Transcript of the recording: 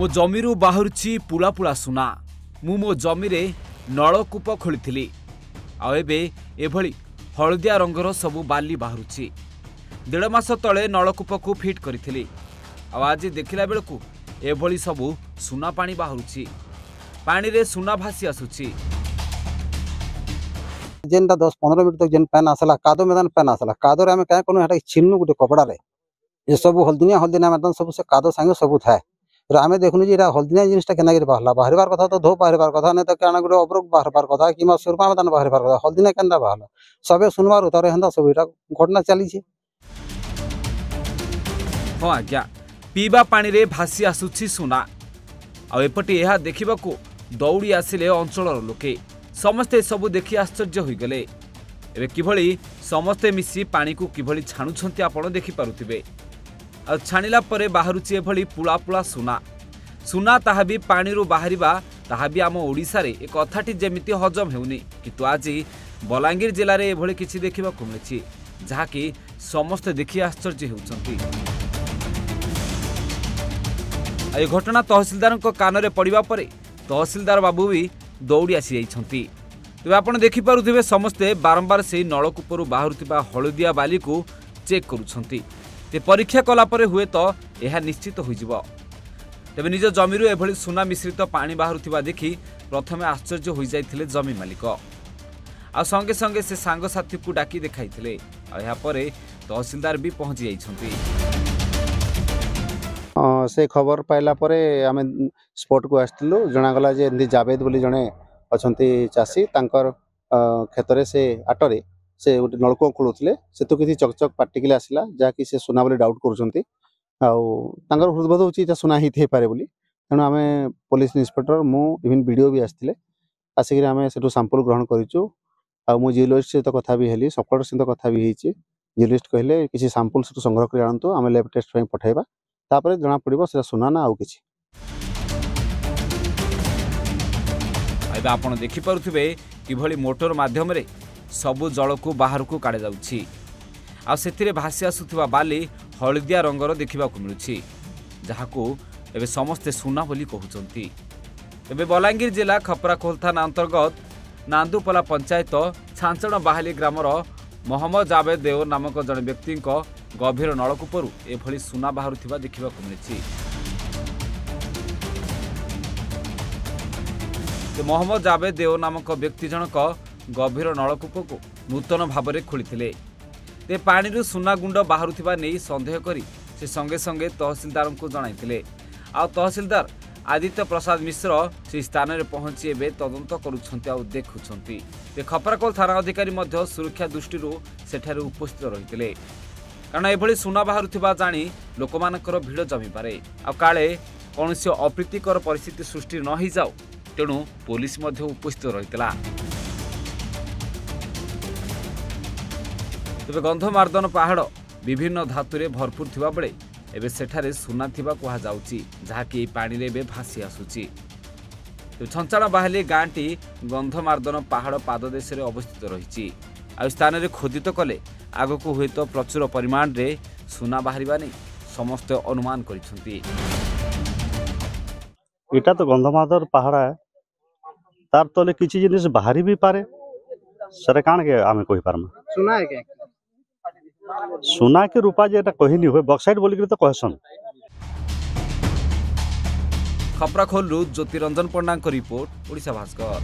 ମୋ ଜମିରୁ ବାହାରୁଛି ପୁଳା ପୁଳା ସୁନା। ମୁଁ ମୋ ଜମିରେ ନଳକୂପ ଖୋଳିଥିଲି। ଆଉ ଏବେ ଏଭଳି ହଳଦିଆ ରଙ୍ଗର ସବୁ ବାଲି ବାହାରୁଛି। ଦେଢ଼ ମାସ ତଳେ ନଳକୂପକୁ ଫିଟ୍ କରିଥିଲି। ଆଉ ଆଜି ଦେଖିଲା ବେଳକୁ ଏଭଳି ସବୁ ସୁନା ପାଣି ବାହାରୁଛି। ପାଣିରେ ସୁନା ଭାସି ଆସୁଛି। ଯେନ୍ଟା ଦଶ ପନ୍ଦର ମିନିଟ୍ ଯେନ୍ ପାନ୍ ଆସିଲା କାଦो ମେଦାନ ପାନ୍ ଆସିଲା କାଦରେ ଆମେ କାଁ କଲୁ ହେଟା ଛିନ୍ନୁ ଗୋଟେ କପଡ଼ାରେ? ଏସବୁ ହଳଦିନିଆ ହଳଦିନିଆ ମେଦାନ ସବୁ ସେ କାଦୋ ସାଙ୍ଗେ ସବୁ ଥାଏ। ଆମେ ଦେଖୁନୁ ଯେ ଏଇଟା ହଳଦିନିଆ ଜିନିଷଟା କେନ୍ତାକିରି ବାହାରିଲା ବାହାରିବାର କଥା ତ ଧୋ ବାହାରିବାର କଥା ନାଇଁ ତ କାଣା ଗୋଟେ ଅବରୋଗ ବାହାରିବାର କଥା କିମ୍ବା ସୁରମା ମେଦାନ ବାହାରିବାର କଥା ହଳଦିନିଆ କେନ୍ତା ବାହାରିଲା ସବେ ଶୁନବାରୁ ତାର ହେନ୍ତା ସବୁ ଏଇଟା ଘଟଣା ଚାଲିଛି ହଁ ଆଜ୍ଞା ପିଇବା ପାଣିରେ ଭାସି ଆସୁଛି ସୁନା। ଆଉ ଏପଟେ ଏହା ଦେଖିବାକୁ ଦୌଡ଼ି ଆସିଲେ ଅଞ୍ଚଳର ଲୋକେ। ସମସ୍ତେ ଏସବୁ ଦେଖି ଆଶ୍ଚର୍ଯ୍ୟ ହୋଇଗଲେ। ଏବେ କିଭଳି ସମସ୍ତେ ମିଶି ପାଣିକୁ କିଭଳି ଛାଣୁଛନ୍ତି ଆପଣ ଦେଖିପାରୁଥିବେ। ଆଉ ଛାଣିଲା ପରେ ବାହାରୁଛି ଏଭଳି ପୁଳା ପୁଳା ସୁନା। ସୁନା ତାହା ବି ପାଣିରୁ ବାହାରିବା ତାହା ବି ଆମ ଓଡ଼ିଶାରେ ଏ କଥାଟି ଯେମିତି ହଜମ ହେଉନି। କିନ୍ତୁ ଆଜି ବଲାଙ୍ଗୀର ଜିଲ୍ଲାରେ ଏଭଳି କିଛି ଦେଖିବାକୁ ମିଳିଛି ଯାହାକି ସମସ୍ତେ ଦେଖି ଆଶ୍ଚର୍ଯ୍ୟ ହେଉଛନ୍ତି। ଏ ଘଟଣା ତହସିଲଦାରଙ୍କ କାନରେ ପଡ଼ିବା ପରେ ତହସିଲଦାର ବାବୁ ବି ଦୌଡ଼ି ଆସିଯାଇଛନ୍ତି ତେବେ ଆପଣ ଦେଖିପାରୁଥିବେ ସମସ୍ତେ ବାରମ୍ବାର ସେହି ନଳକୂପରୁ ବାହାରୁଥିବା ହଳଦିଆ ବାଲିକୁ ଚେକ୍ କରୁଛନ୍ତି। ସେ ପରୀକ୍ଷା କଲା ପରେ ହୁଏତ ଏହା ନିଶ୍ଚିତ ହୋଇଯିବ। ତେବେ ନିଜ ଜମିରୁ ଏଭଳି ସୁନା ମିଶ୍ରିତ ପାଣି ବାହାରୁଥିବା ଦେଖି ପ୍ରଥମେ ଆଶ୍ଚର୍ଯ୍ୟ ହୋଇଯାଇଥିଲେ ଜମି ମାଲିକ। ଆଉ ସଙ୍ଗେ ସଙ୍ଗେ ସେ ସାଙ୍ଗସାଥୀକୁ ଡାକି ଦେଖାଇଥିଲେ। ଆଉ ଏହାପରେ ତହସିଲଦାର ବି ପହଞ୍ଚି ଯାଇଛନ୍ତି। ହଁ, ସେ ଖବର ପାଇଲା ପରେ ଆମେ ସ୍ପଟକୁ ଆସିଥିଲୁ। ଜଣାଗଲା ଯେ ଏମିତି ଜାଭେଦ ବୋଲି ଜଣେ ଅଛନ୍ତି ଚାଷୀ। ତାଙ୍କର ଅ, କ୍ଷେତରେ ସେ ଆଟରେ ସେ ଗୋଟେ ନଳକୂପ ଖୋଳୁଥିଲେ। ସେଠୁ କିଛି ଚକଚକ ପାର୍ଟିକଲ ଆସିଲା ଯାହାକି ସେ ସୁନା ବୋଲି ଡାଉଟ୍ କରୁଛନ୍ତି। ଆଉ ତାଙ୍କର ହୃଦବୋଧ ହେଉଛି ଏଇଟା ସୁନା ହେଇଥାଇପାରେ ବୋଲି। ତେଣୁ ଆମେ ପୋଲିସ ଇନ୍ସପେକ୍ଟର ମୁଁ ଇଭିନ୍ ବିଡ଼ିଓ ବି ଆସିଥିଲେ। ଆସିକିରି ଆମେ ସେଠୁ ସାମ୍ପଲ୍ ଗ୍ରହଣ କରିଛୁ। ଆଉ ମୁଁ ଜିଓଲୋଜିଷ୍ଟ ସହିତ କଥା ବି ହେଲି ସଫ୍ଟୱେୟାର ସହିତ କଥା ବି ହେଇଛି। ଜିଓଲୋଜିଷ୍ଟ କହିଲେ କିଛି ସାମ୍ପଲ୍ ସେଠୁ ସଂଗ୍ରହ କରି ଆଣନ୍ତୁ ଆମେ ଲ୍ୟାବ୍ ଟେଷ୍ଟ ପାଇଁ ପଠାଇବା। ତାପରେ ଜଣା ପଡ଼ିବ ସେଟା ସୁନା ନା ଆଉ କିଛି। ଆଉ ଏବେ ଆପଣ ଦେଖିପାରୁଥିବେ କିଭଳି ମୋଟର ମାଧ୍ୟମରେ ସବୁ ଜଳକୁ ବାହାରକୁ କାଢ଼ାଯାଉଛି। ଆଉ ସେଥିରେ ଭାସି ଆସୁଥିବା ବାଲି ହଳଦିଆ ରଙ୍ଗର ଦେଖିବାକୁ ମିଳୁଛି ଯାହାକୁ ଏବେ ସମସ୍ତେ ସୁନା ବୋଲି କହୁଛନ୍ତି। ଏବେ ବଲାଙ୍ଗୀର ଜିଲ୍ଲା ଖପରାଖୋଲ ଥାନା ଅନ୍ତର୍ଗତ ନାନ୍ଦୁପଲା ପଞ୍ଚାୟତ ଛାଞ୍ଚଣ ବାହାଲି ଗ୍ରାମର ମହମ୍ମଦ ଜାବେଦ ଦେଓ ନାମକ ଜଣେ ବ୍ୟକ୍ତିଙ୍କ ଗଭୀର ନଳକୂପରୁ ଏଭଳି ସୁନା ବାହାରୁଥିବା ଦେଖିବାକୁ ମିଳିଛି। ମହମ୍ମଦ ଜାବେଦ ଦେଓ ନାମକ ବ୍ୟକ୍ତି ଜଣକ ଗଭୀର ନଳକୂପକୁ ନୂତନ ଭାବରେ ଖୋଳିଥିଲେ। ସେ ପାଣିରୁ ସୁନା ଗୁଣ୍ଡ ବାହାରୁଥିବା ନେଇ ସନ୍ଦେହ କରି ସେ ସଙ୍ଗେ ସଙ୍ଗେ ତହସିଲଦାରଙ୍କୁ ଜଣାଇଥିଲେ। ଆଉ ତହସିଲଦାର ଆଦିତ୍ୟ ପ୍ରସାଦ ମିଶ୍ର ସେହି ସ୍ଥାନରେ ପହଞ୍ଚି ଏବେ ତଦନ୍ତ କରୁଛନ୍ତି ଆଉ ଦେଖୁଛନ୍ତି। ସେ ଖପରାକୋଲ ଥାନା ଅଧିକାରୀ ମଧ୍ୟ ସୁରକ୍ଷା ଦୃଷ୍ଟିରୁ ସେଠାରେ ଉପସ୍ଥିତ ରହିଥିଲେ। କାରଣ ଏଭଳି ସୁନା ବାହାରୁଥିବା ଜାଣି ଲୋକମାନଙ୍କର ଭିଡ଼ ଜମିପାରେ। ଆଉ କାଳେ କୌଣସି ଅପ୍ରୀତିକର ପରିସ୍ଥିତି ସୃଷ୍ଟି ନ ହୋଇଯାଉ ତେଣୁ ପୋଲିସ ମଧ୍ୟ ଉପସ୍ଥିତ ରହିଥିଲା। ତେବେ ଗନ୍ଧମାର୍ଦ୍ଦନ ପାହାଡ଼ ବିଭିନ୍ନ ଧାତୁରେ ଭରପୁର ଥିବାବେଳେ ଏବେ ସେଠାରେ ସୁନା ଥିବା କୁହାଯାଉଛି ଯାହାକି ଏହି ପାଣିରେ ଏବେ ଭାସି ଆସୁଛି ଛଞ୍ଚାଣ ବାହାଲି ଗାଁଟି ଗନ୍ଧମାର୍ଦ୍ଦନ ପାହାଡ଼ ପାଦଦେଶରେ ଅବସ୍ଥିତ ରହିଛି ଆଉ ସ୍ଥାନରେ ଖୋଦିତ କଲେ ଆଗକୁ ହୁଏତ ପ୍ରଚୁର ପରିମାଣରେ ସୁନା ବାହାରିବା ନେଇ ସମସ୍ତେ ଅନୁମାନ କରିଛନ୍ତି এটা তো গন্ধমাধর পাহাড়া তার তলে কিছু জিনিস বাহারি বি পারে সেটা কারণ আমি কই পারমা শোনা সোনা কি রূপা যে এটা কহিনি হয় বক্সাইট বলি তো কহেছন খপ্রাখোল জ্যোতিরঞ্জন পণ্ডাঙ্ক রিপোর্ট ওড়িশা ভাস্কর